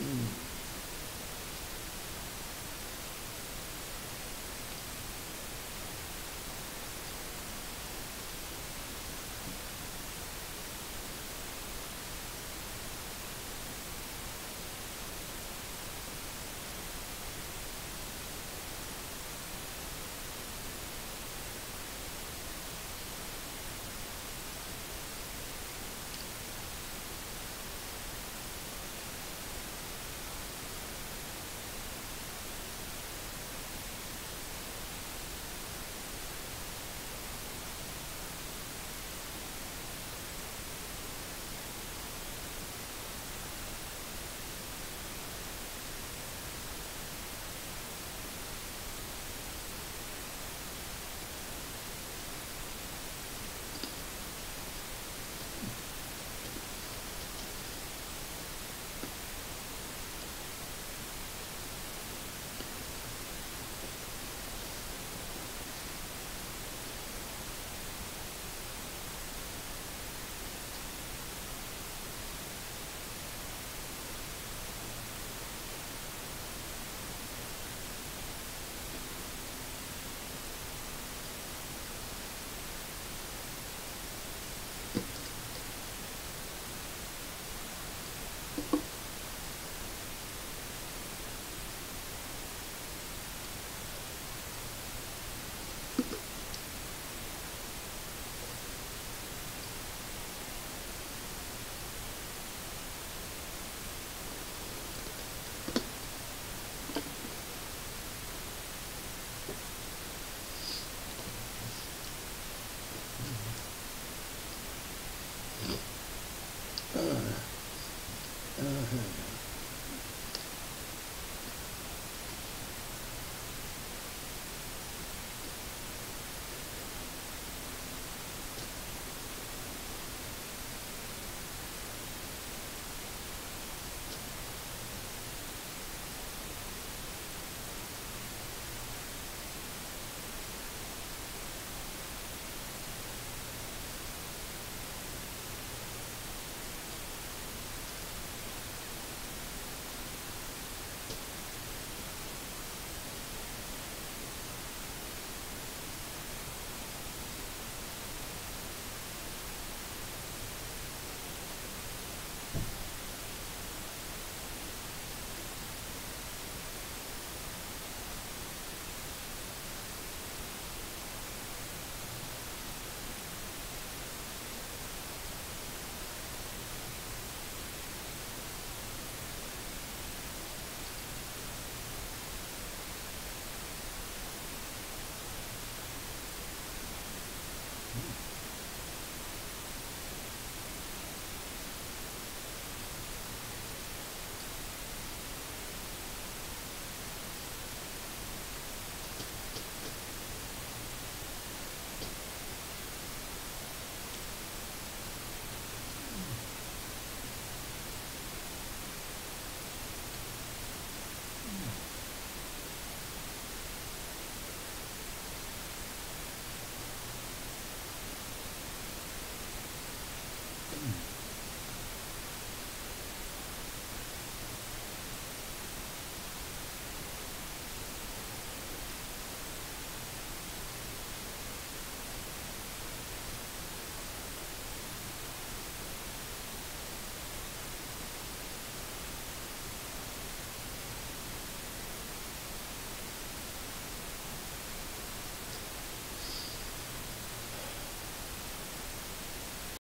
Mm.